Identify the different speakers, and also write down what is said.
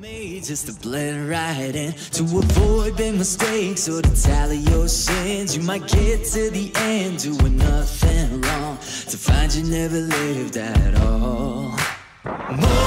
Speaker 1: me just to blend right in to avoid big mistakes or to tally your sins. You might get to the end doing nothing wrong to find you never lived at all. More